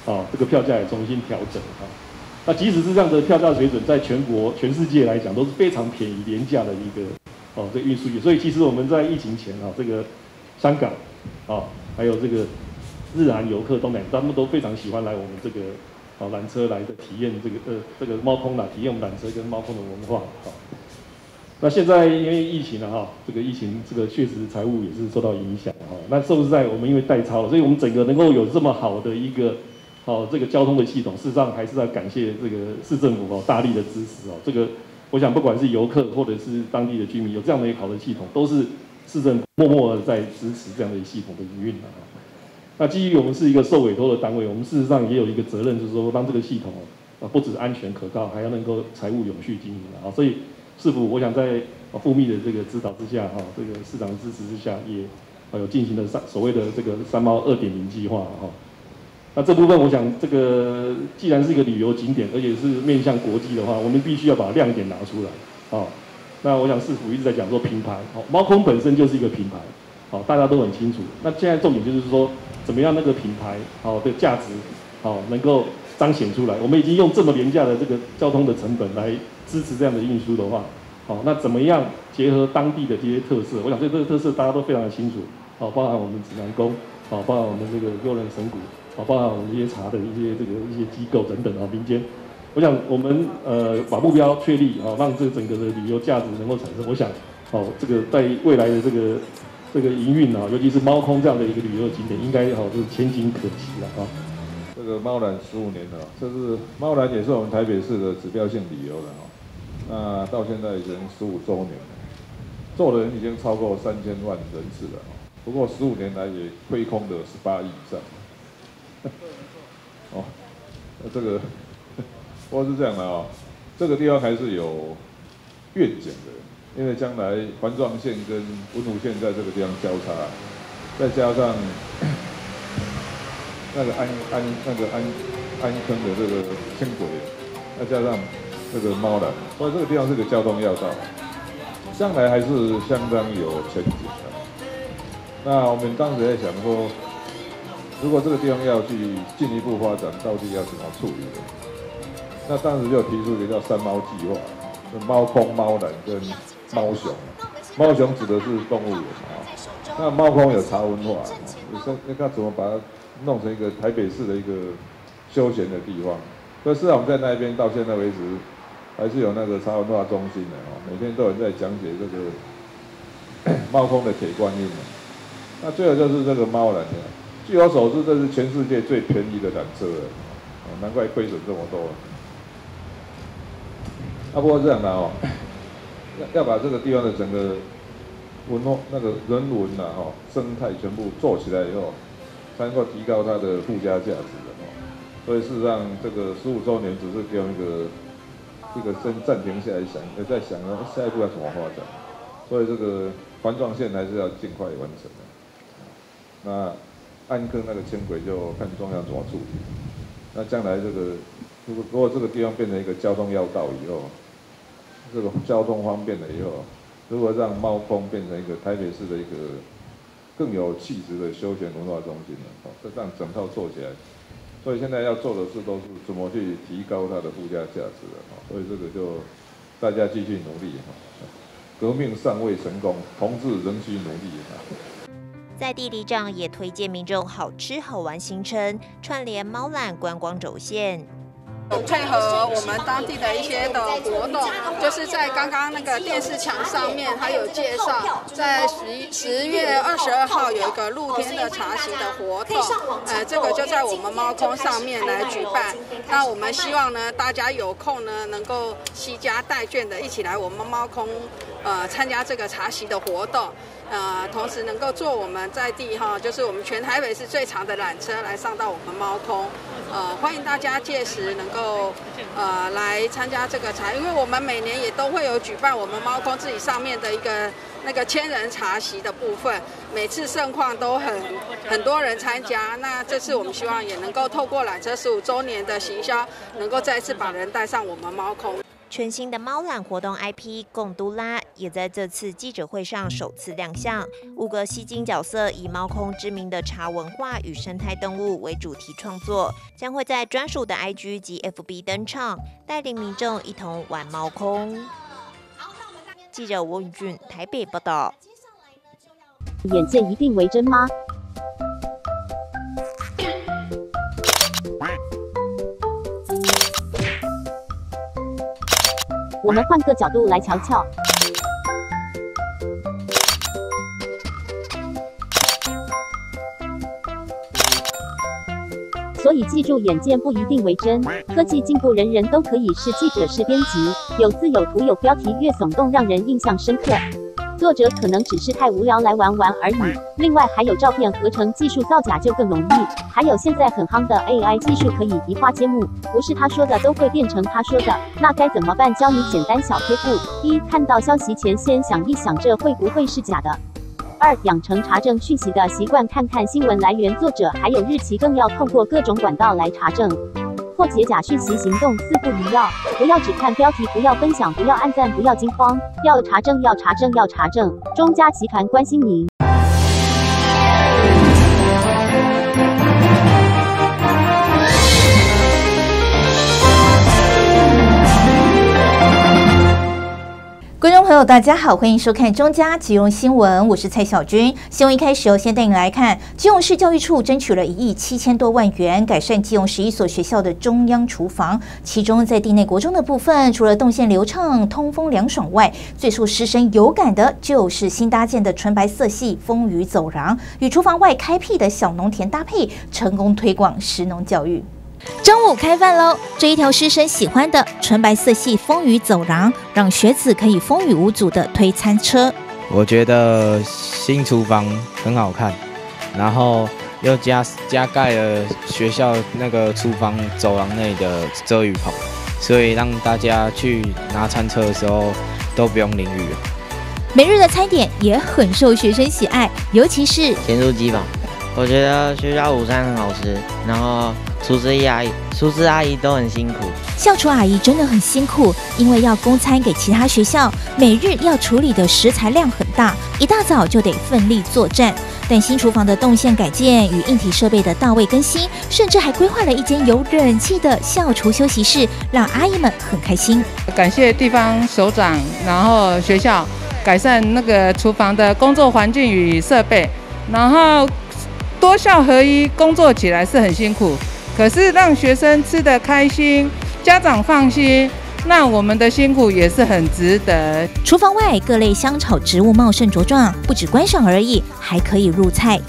啊，这个票价也重新调整啊。那即使是这样的票价水准，在全国、全世界来讲都是非常便宜、廉价的一个，哦，这运输业。所以其实我们在疫情前啊，这个香港，啊，还有这个。日韩游客、东南，他们都非常喜欢来我们这个啊缆车来的体验这个呃这个猫空啦，体验我们缆车跟猫空的文化。好，那现在因为疫情了哈，这个疫情这个确实财务也是受到影响哈。那说实在，我们因为代超，所以我们整个能够有这么好的一个好这个交通的系统，事实上还是要感谢这个市政府哦大力的支持哦。这个我想不管是游客或者是当地的居民，有这样的一个好的系统，都是市政府默默的在支持这样的一系统的营运啊。那基于我们是一个受委托的单位，我们事实上也有一个责任，就是说让这个系统啊不止安全可靠，还要能够财务永续经营啊。所以市府我想在富密的这个指导之下，哈，这个市长支持之下，也有进行了三所谓的这个三猫二点零计划哈。那这部分我想，这个既然是一个旅游景点，而且是面向国际的话，我们必须要把亮点拿出来，啊。那我想市府一直在讲说品牌，好，猫空本身就是一个品牌，好，大家都很清楚。那现在重点就是说，怎么样那个品牌好的价值，好能够彰显出来。我们已经用这么廉价的这个交通的成本来支持这样的运输的话，好，那怎么样结合当地的这些特色？我想对这个特色大家都非常的清楚，好，包含我们指南宫，好，包含我们这个悠人神谷。好，包含我们这些茶的一些这个一些机构等等啊，民间，我想我们呃把目标确立啊，让这整个的旅游价值能够产生。我想，好，这个在未来的这个这个营运啊，尤其是猫空这样的一个旅游景点，应该好是前景可期了啊。这个猫缆十五年了，这是猫缆也是我们台北市的指标性旅游了哈。那到现在已经十五周年了，做的人已经超过三千万人次了不过十五年来也亏空的十八亿以上。哦，那这个，不过是这样的啊，这个地方还是有愿景的，因为将来环状线跟文湖线在这个地方交叉，再加上 那个安安那个安安坑的这个轻轨，再加上这个猫缆，所以这个地方是个交通要道，将来还是相当有前景的。那我们当时在想说。如果这个地方要去进一步发展，到底要怎么处理？那当时就提出一个叫“三猫计划”，猫空、猫缆跟猫熊。猫熊指的是动物园啊，那猫空有茶文化，你说那看怎么把它弄成一个台北市的一个休闲的地方？所以市场在那边到现在为止，还是有那个茶文化中心的哦，每天都有人在讲解这个 猫空的铁观音。那最后就是这个猫缆车。据我所知，这是全世界最便宜的缆车了，难怪亏损这么多。啊，不过这样的哦，要把这个地方的整个文化、那个人文呐、哈生态全部做起来以后，才能够提高它的附加价值的哦。所以事实上，这个十五周年只是给我们一个一个先暂停下来想，在想下一步要怎么发展。所以这个环状线还是要尽快完成的。那。安坑那个轻轨就看中央怎么处理。那将来这个，如果如果这个地方变成一个交通要道以后，这个交通方便了以后，如果让猫空变成一个台北市的一个更有气质的休闲文化中心了，哦，这样整套做起来，所以现在要做的事都是怎么去提高它的附加价值了，哦，所以这个就大家继续努力哈，革命尚未成功，同志仍需努力。在地里长也推荐民众好吃好玩行程，串联猫缆观光轴线。配合我们当地的一些的活动，就是在刚刚那个电视墙上面还有介绍，在十十月二十二号有一个露天的茶席的活动，呃，这个就在我们猫空上面来举办。那我们希望呢，大家有空呢，能够惜家带眷的一起来我们猫空，呃，参加这个茶席的活动。呃，同时能够坐我们在地哈，就是我们全台北市最长的缆车来上到我们猫空，呃，欢迎大家届时能够呃来参加这个茶，因为我们每年也都会有举办我们猫空自己上面的一个那个千人茶席的部分，每次盛况都很很多人参加。那这次我们希望也能够透过缆车十五周年的行销，能够再次把人带上我们猫空。全新的猫缆活动 IP 贡都拉也在这次记者会上首次亮相，五个吸睛角色以猫空知名的茶文化与生态动物为主题创作，将会在专属的 IG 及 FB 登场，带领民众一同玩猫空。记者吴宇俊台北报道。眼见一定为真吗？我们换个角度来瞧瞧。所以记住，眼见不一定为真。科技进步，人人都可以是记者、是编辑，有字有图有标题，越耸动让人印象深刻。作者可能只是太无聊来玩玩而已。另外还有照片合成技术造假就更容易，还有现在很夯的 AI 技术可以移花接木，不是他说的都会变成他说的，那该怎么办？教你简单小贴步：一、看到消息前先想一想这会不会是假的；二、养成查证讯息的习惯，看看新闻来源、作者还有日期，更要透过各种管道来查证。破解假讯息行动四步一要：不要只看标题，不要分享，不要按赞，不要惊慌，要查证，要查证，要查证。中嘉集团关心您。朋友，大家好，欢迎收看中嘉金融新闻，我是蔡小军。新闻一开始要先带你来看，基隆市教育处争取了一亿七千多万元，改善基隆十一所学校的中央厨房。其中在地内国中的部分，除了动线流畅、通风凉爽外，最受师生有感的就是新搭建的纯白色系风雨走廊，与厨房外开辟的小农田搭配，成功推广食农教育。中午开饭喽！这一条师生喜欢的纯白色系风雨走廊，让学子可以风雨无阻的推餐车。我觉得新厨房很好看，然后又加加盖了学校那个厨房走廊内的遮雨棚，所以让大家去拿餐车的时候都不用淋雨了。每日的餐点也很受学生喜爱，尤其是咸酥鸡吧。我觉得学校午餐很好吃，然后。厨师阿姨、厨师阿姨都很辛苦，校厨阿姨真的很辛苦，因为要供餐给其他学校，每日要处理的食材量很大，一大早就得奋力作战。但新厨房的动线改建与硬体设备的到位更新，甚至还规划了一间有冷气的校厨休息室，让阿姨们很开心。感谢地方首长，然后学校改善那个厨房的工作环境与设备，然后多校合一，工作起来是很辛苦。可是让学生吃得开心，家长放心，那我们的辛苦也是很值得。厨房外各类香草植物茂盛茁壮，不止观赏而已，还可以入菜。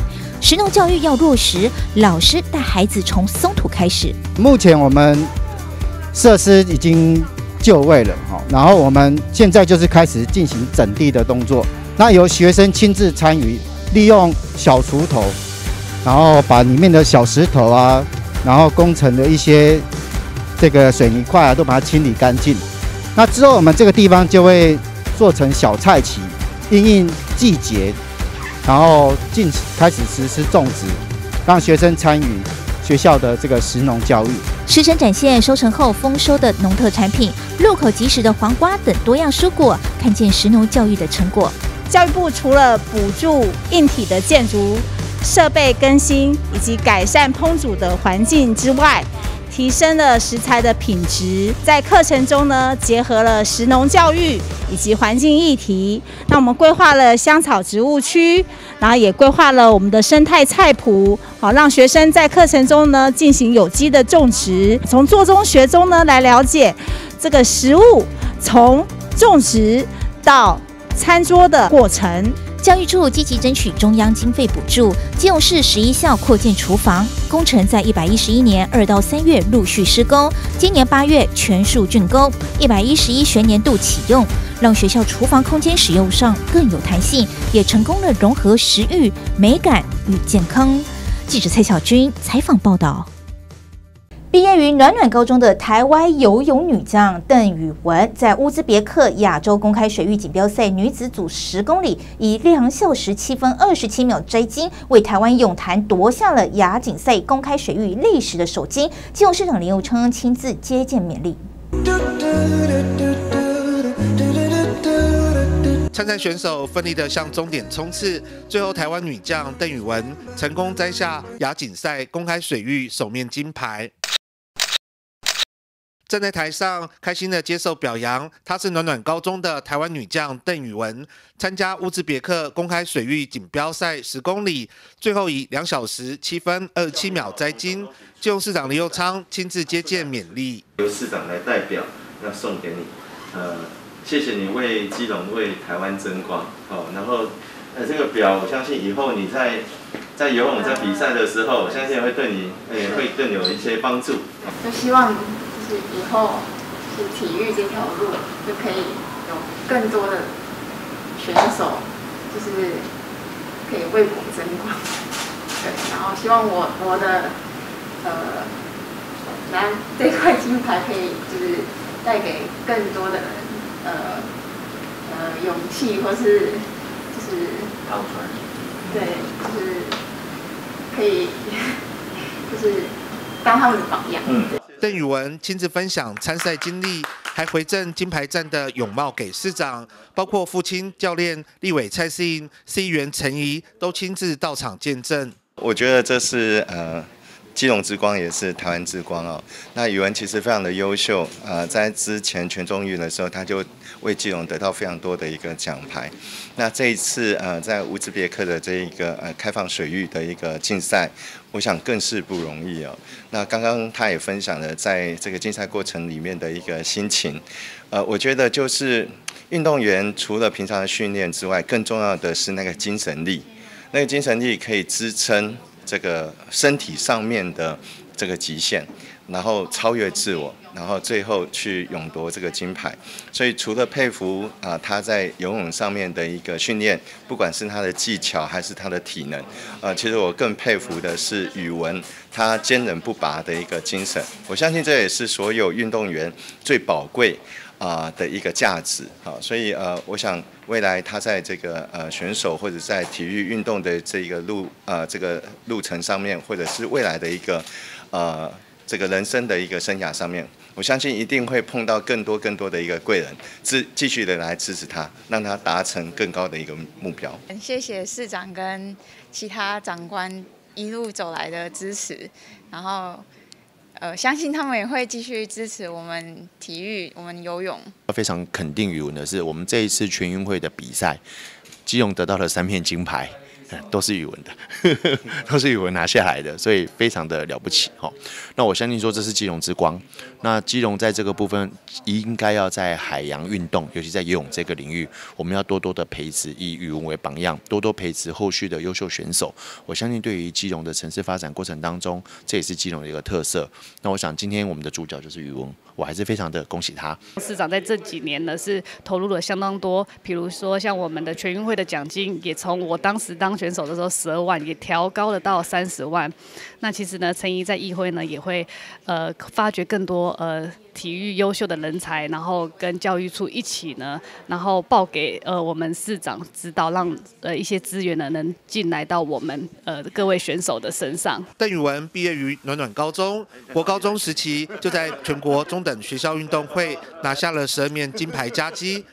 食农教育要落实，老师带孩子从松土开始。目前我们设施已经就位了，哈，然后我们现在就是开始进行整地的动作。那由学生亲自参与，利用小锄头，然后把里面的小石头啊。然后工程的一些这个水泥块啊，都把它清理干净。那之后我们这个地方就会做成小菜畦，应应季节，然后进开始实施种植，让学生参与学校的这个食农教育。师生展现收成后丰收的农特产品，入口即食的黄瓜等多样蔬果，看见食农教育的成果。教育部除了补助硬体的建筑。设备更新以及改善烹煮的环境之外，提升了食材的品质。在课程中呢，结合了食农教育以及环境议题。那我们规划了香草植物区，然后也规划了我们的生态菜谱，好让学生在课程中呢进行有机的种植。从做中学中呢来了解这个食物从种植到餐桌的过程。教育处积极争取中央经费补助，基隆市十一校扩建厨房工程在一百一十一年二到三月陆续施工，今年八月全数竣工，一百一十一学年度启用，让学校厨房空间使用上更有弹性，也成功了融合食欲、美感与健康。记者蔡小军采访报道。毕业于暖暖高中的台湾游泳女将邓宇文，在乌兹别克亚洲公开水域锦标赛女子组十公里，以两小时七分二十七秒摘金，为台湾泳坛夺下了亚锦赛公开水域历史的首金。金融市长林佑称亲自接见勉励。参赛选手奋力的向终点冲刺，最后台湾女将邓宇文成功摘下亚锦赛公开水域首面金牌。站在台上，开心的接受表扬。她是暖暖高中的台湾女将邓宇文，参加乌兹别克公开水域锦标赛十公里，最后以两小时七分二十七秒摘金。基隆市长林佑昌亲自接见勉励，由市长来代表，要送给你。呃，谢谢你为基隆、为台湾争光。好，然后呃，这个表我相信以后你在在游泳在比赛的时候，我相信会对你呃会更有一些帮助。就希望就是以后是体育这条路就可以有更多的选手，就是可以为国争光。对，然后希望我我的呃拿这块金牌可以就是带给更多的人呃呃勇气，或是就是对，就是可以 就是当他们的榜样。嗯。邓宇文亲自分享参赛经历，还回赠金牌战的泳帽给市长，包括父亲、教练、立委蔡思英、司议员陈怡都亲自到场见证。我觉得这是呃。基隆之光也是台湾之光哦。那宇文其实非常的优秀，呃，在之前全中运的时候，他就为基隆得到非常多的一个奖牌。那这一次呃，在乌兹别克的这一个呃开放水域的一个竞赛，我想更是不容易哦。那刚刚他也分享了在这个竞赛过程里面的一个心情，呃，我觉得就是运动员除了平常的训练之外，更重要的是那个精神力，那个精神力可以支撑。这个身体上面的这个极限，然后超越自我，然后最后去勇夺这个金牌。所以除了佩服啊他在游泳上面的一个训练，不管是他的技巧还是他的体能，呃，其实我更佩服的是语文他坚韧不拔的一个精神。我相信这也是所有运动员最宝贵。啊的一个价值，好，所以呃，我想未来他在这个呃选手或者在体育运动的这个路呃这个路程上面，或者是未来的一个呃这个人生的一个生涯上面，我相信一定会碰到更多更多的一个贵人，支继续的来支持他，让他达成更高的一个目标。谢谢市长跟其他长官一路走来的支持，然后。呃，相信他们也会继续支持我们体育，我们游泳。非常肯定语文的是，我们这一次全运会的比赛，基隆得到了三片金牌。都是语文的，都是语文拿下来的，所以非常的了不起哈。那我相信说这是基隆之光。那基隆在这个部分应该要在海洋运动，尤其在游泳这个领域，我们要多多的培植，以语文为榜样，多多培植后续的优秀选手。我相信对于基隆的城市发展过程当中，这也是基隆的一个特色。那我想今天我们的主角就是语文，我还是非常的恭喜他。市长在这几年呢是投入了相当多，比如说像我们的全运会的奖金，也从我当时当。选手的时候十二万也调高了到三十万，那其实呢，陈怡在议会呢也会呃发掘更多呃体育优秀的人才，然后跟教育处一起呢，然后报给呃我们市长指导，让呃一些资源呢能进来到我们呃各位选手的身上。邓宇文毕业于暖暖高中，国高中时期就在全国中等学校运动会拿下了十二面金牌佳绩。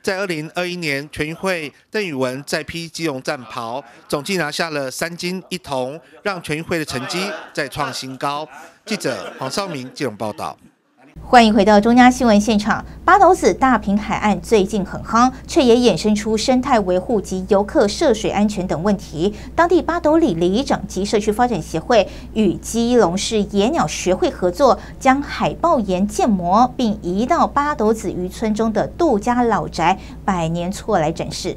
在二零二一年全运会，邓宇文再披基隆战袍，总计拿下了三金一铜，让全运会的成绩再创新高。记者黄少明基隆报道。欢迎回到中央新闻现场。八斗子大坪海岸最近很夯，却也衍生出生态维护及游客涉水安全等问题。当地八斗里里长及社区发展协会与基隆市野鸟学会合作，将海豹岩建模，并移到八斗子渔村中的杜家老宅百年厝来展示。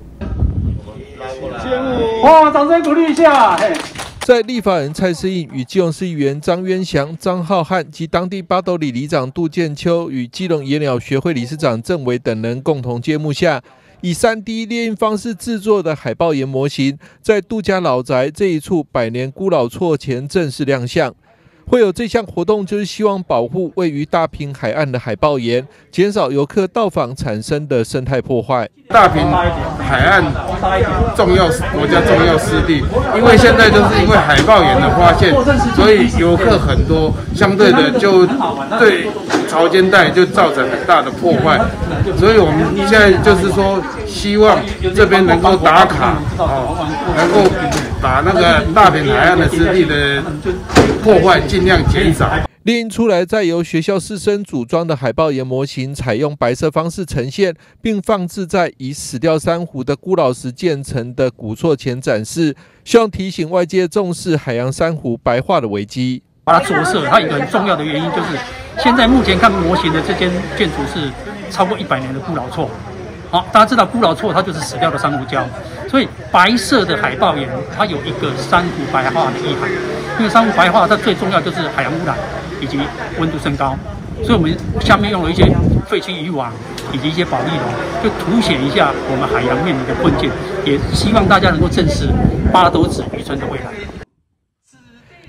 哇，掌声鼓励一下！在立法人蔡思应与基隆市议员张渊祥、张浩瀚及当地八斗里里长杜建秋与基隆野鸟学会理事长郑伟等人共同揭幕下，以 3D 列印方式制作的海豹岩模型，在杜家老宅这一处百年孤老厝前正式亮相。会有这项活动，就是希望保护位于大平海岸的海豹岩，减少游客到访产生的生态破坏。大平海岸重要国家重要湿地，因为现在就是因为海豹岩的发现，所以游客很多，相对的就对潮间带就造成很大的破坏。所以我们现在就是说，希望这边能够打卡，哦，能够把那个大坪海岸的湿地的破坏尽量减少。列印出来，再由学校师生组装的海豹岩模型，采用白色方式呈现，并放置在以死掉珊瑚的孤老石建成的古厝前展示，希望提醒外界重视海洋珊瑚白化的危机。把它着色，它一个很重要的原因就是，现在目前看模型的这间建筑是超过一百年的古老厝，好，大家知道孤老错它就是死掉的珊瑚礁，所以白色的海豹岩它有一个珊瑚白化的意涵，因为珊瑚白化它最重要就是海洋污染以及温度升高，所以我们下面用了一些废弃渔网以及一些保利龙，就凸显一下我们海洋面临的困境，也希望大家能够正视八斗子渔村的未来。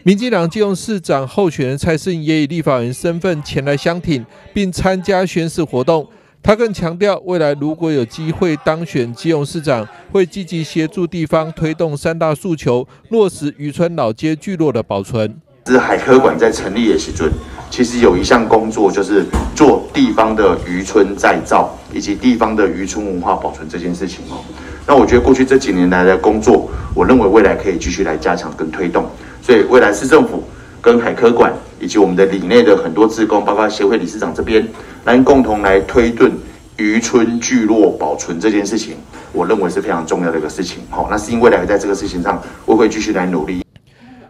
民进党基隆市长候选人蔡世英也以立法人身份前来相挺，并参加宣誓活动。他更强调，未来如果有机会当选基隆市长，会积极协助地方推动三大诉求，落实渔村老街聚落的保存。是海科馆在成立的时阵，其实有一项工作就是做地方的渔村再造以及地方的渔村文化保存这件事情哦。那我觉得过去这几年来的工作，我认为未来可以继续来加强跟推动。所以未来市政府跟海科馆以及我们的里内的很多职工，包括协会理事长这边，来共同来推动渔村聚落保存这件事情，我认为是非常重要的一个事情。好，那是因为未来在这个事情上，我会继续来努力。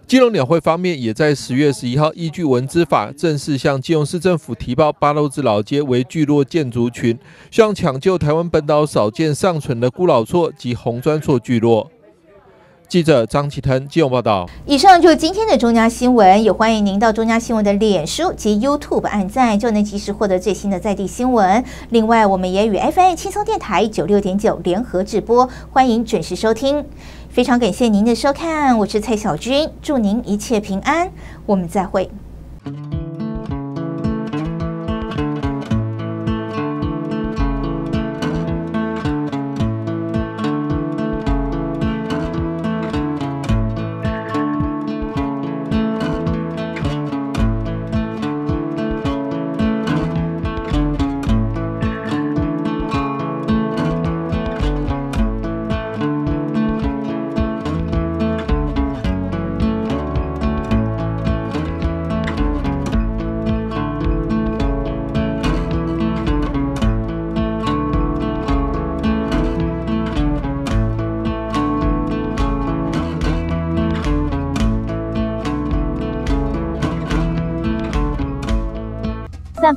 基隆鸟会方面也在十月十一号依据文资法正式向基隆市政府提报八楼子老街为聚落建筑群，希望抢救台湾本岛少见尚存的孤老厝及红砖厝聚落。记者张启腾金融报道。以上就是今天的中央新闻，也欢迎您到中央新闻的脸书及 YouTube 按赞，就能及时获得最新的在地新闻。另外，我们也与 FA 轻松电台九六点九联合直播，欢迎准时收听。非常感谢您的收看，我是蔡小军，祝您一切平安，我们再会。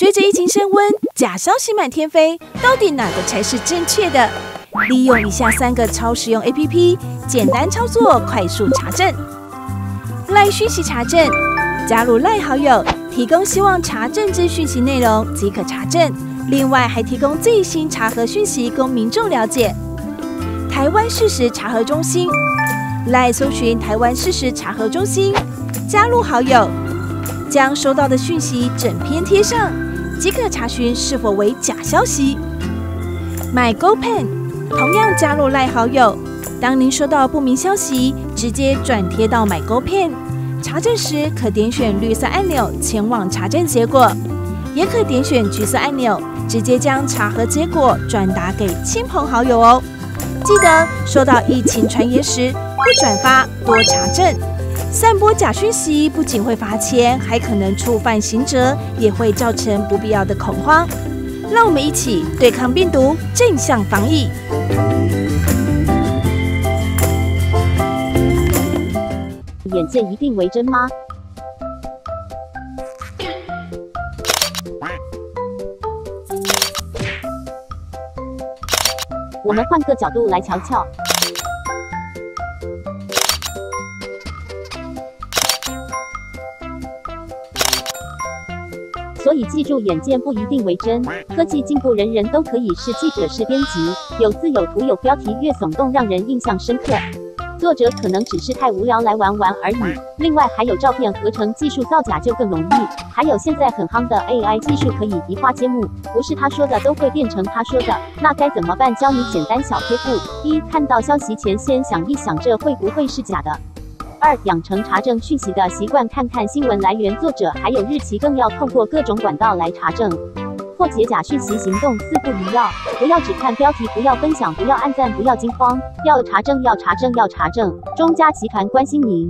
随着疫情升温，假消息满天飞，到底哪个才是正确的？利用以下三个超实用 APP，简单操作，快速查证。赖讯息查证，加入赖好友，提供希望查证之讯息内容即可查证。另外还提供最新查核讯息供民众了解。台湾事实查核中心，赖搜寻台湾事实查核中心，加入好友。将收到的讯息整篇贴上，即可查询是否为假消息。My GoPen 同样加入赖好友，当您收到不明消息，直接转贴到 My GoPen，查证时可点选绿色按钮前往查证结果，也可点选橘色按钮，直接将查核结果转达给亲朋好友哦。记得收到疫情传言时，不转发，多查证。散播假讯息不仅会罚钱，还可能触犯刑责，也会造成不必要的恐慌。让我们一起对抗病毒，正向防疫。眼见一定为真吗？我们换个角度来瞧瞧。所以记住，眼见不一定为真。科技进步，人人都可以是记者、是编辑，有字有图有标题，越耸动让人印象深刻。作者可能只是太无聊来玩玩而已。另外还有照片合成技术造假就更容易，还有现在很夯的 AI 技术可以移花接木，不是他说的都会变成他说的，那该怎么办？教你简单小贴布：一、看到消息前先想一想，这会不会是假的？二、养成查证讯息的习惯，看看新闻来源、作者还有日期，更要透过各种管道来查证。破解假讯息行动四不一要：不要只看标题，不要分享，不要按赞，不要惊慌，要查证，要查证，要查证。中嘉集团关心您。